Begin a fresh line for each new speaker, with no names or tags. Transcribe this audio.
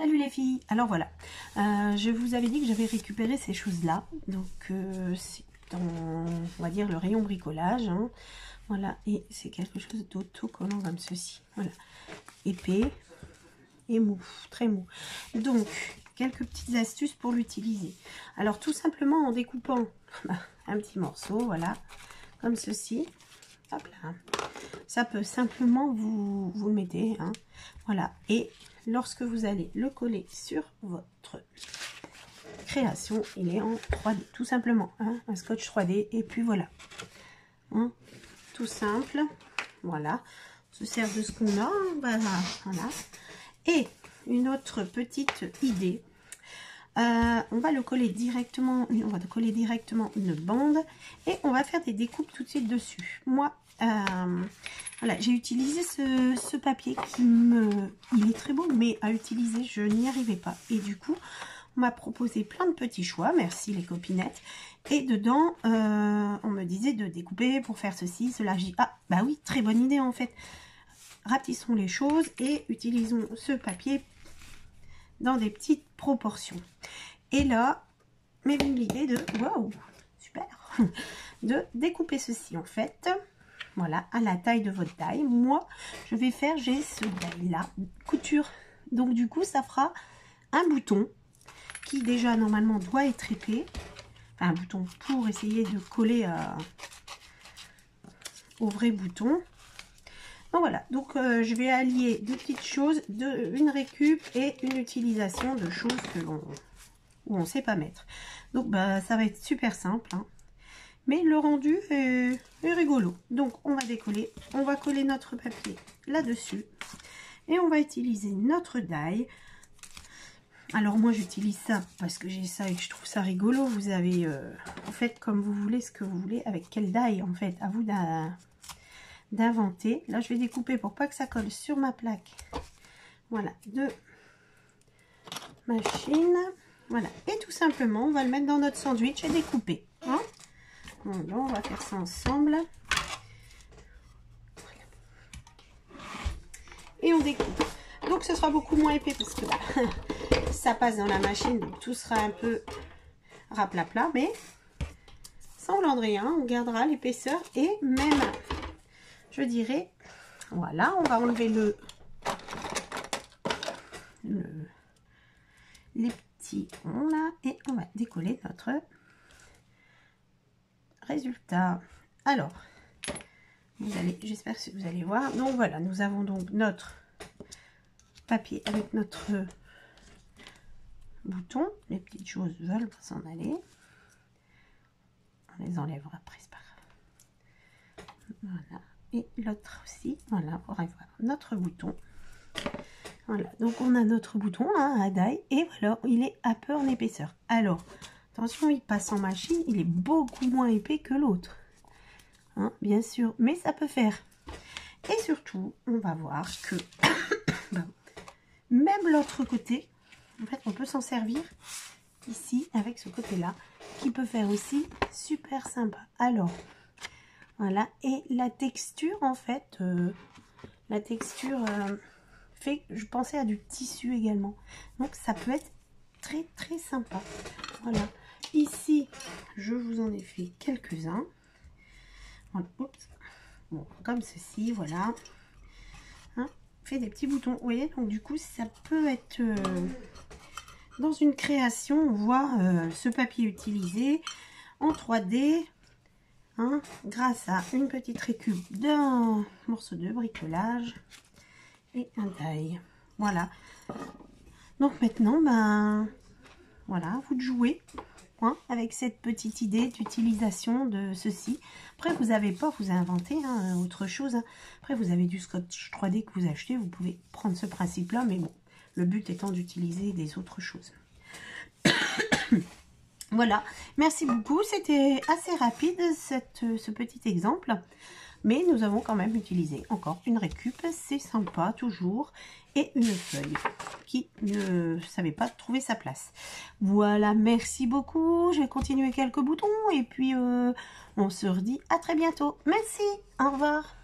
Salut les filles Alors voilà, euh, je vous avais dit que j'avais récupéré ces choses-là. Donc euh, c'est dans, on va dire, le rayon bricolage. hein. Voilà, et c'est quelque chose d'autocollant comme ceci. Voilà, épais et mou, très mou. Donc, quelques petites astuces pour l'utiliser. Alors tout simplement en découpant un petit morceau, voilà, comme ceci. Hop là. Ça peut simplement vous, vous hein. voilà. Et lorsque vous allez le coller sur votre création, il est en 3D, tout simplement, hein, un scotch 3D. Et puis voilà, hein, tout simple, voilà. On se sert de ce qu'on a, voilà. Et une autre petite idée, euh, on va le coller directement, on va coller directement une bande et on va faire des découpes tout de suite dessus. Moi, euh, voilà, j'ai utilisé ce, papier qui me, il est très beau, mais à utiliser, je n'y arrivais pas. Et du coup, on m'a proposé plein de petits choix, merci les copinettes. Et dedans, euh, on me disait de découper pour faire ceci, cela. J'ai ah, bah oui, très bonne idée en fait. Rapetissons les choses et utilisons ce papier dans des petites proportions. Et là, m'est venue l'idée de, waouh, super, de découper ceci en fait. Voilà, à la taille de votre taille. Moi, je vais faire, j'ai ce taille-là, couture. Donc du coup, ça fera un bouton qui déjà normalement doit être épais. Enfin, un bouton pour essayer de coller euh, au vrai bouton. Donc voilà, donc euh, je vais allier deux petites choses, une récup et une utilisation de choses que l'on où on sait pas mettre. Donc bah ça va être super simple, hein. mais le rendu est, rigolo. Donc on va décoller, on va coller notre papier là-dessus et on va utiliser notre die. Alors moi j'utilise ça parce que j'ai ça et que je trouve ça rigolo. Vous avez, euh, vous faites comme vous voulez, ce que vous voulez, avec quel die en fait, à vous d'inventer. Là, je vais découper pour pas que ça colle sur ma plaque. Voilà, de machine. Voilà, et tout simplement, on va le mettre dans notre sandwich et découper. Hein on va faire ça ensemble. Et on découpe. Donc, ce sera beaucoup moins épais parce que ça passe dans la machine. Donc, tout sera un peu raplapla. Mais on n'en rien. On gardera l'épaisseur et même je dirais, voilà, on va enlever le, le les petits ronds là et on va décoller notre résultat. Alors, vous allez, j'espère que vous allez voir. Donc voilà, nous avons donc notre papier avec notre bouton. Les petites choses veulent s'en aller. On les enlèvera après, c'est pas grave. Voilà et l'autre aussi. Voilà, on va voir notre bouton. Voilà, donc on a notre bouton hein, à die et voilà, il est un peu en épaisseur. Alors, attention, il passe en machine, il est beaucoup moins épais que l'autre. Hein, bien sûr, mais ça peut faire. Et surtout, on va voir que même l'autre côté, en fait, on peut s'en servir ici avec ce côté-là, qui peut faire aussi super sympa. Alors, voilà, et la texture, en fait, euh, la texture euh, fait, je pensais à du tissu également. Donc, ça peut être très, très sympa. Voilà. Ici, je vous en ai fait quelques-uns. Voilà. Bon, comme ceci, voilà. Hein, fait des petits boutons. Vous voyez, donc du coup, ça peut être... Euh, dans une création, on voit ce papier utilisé en 3D Hein, grâce à une petite récup d'un morceau de bricolage et un taille. Voilà. Donc maintenant, ben voilà, vous de jouer hein, avec cette petite idée d'utilisation de ceci. Après, vous n'avez pas, vous inventez hein, autre chose. Hein. Après, vous avez du scotch 3D que vous achetez, vous pouvez prendre ce principe-là, mais bon, le but étant d'utiliser des autres choses. Voilà, merci beaucoup. C'était assez rapide ce petit exemple. Mais nous avons quand même utilisé encore une récup. C'est sympa, toujours. Et une feuille qui ne savait pas trouver sa place. Voilà, merci beaucoup. Je vais continuer quelques boutons. Et puis, euh, on se redit à très bientôt. Merci, au revoir.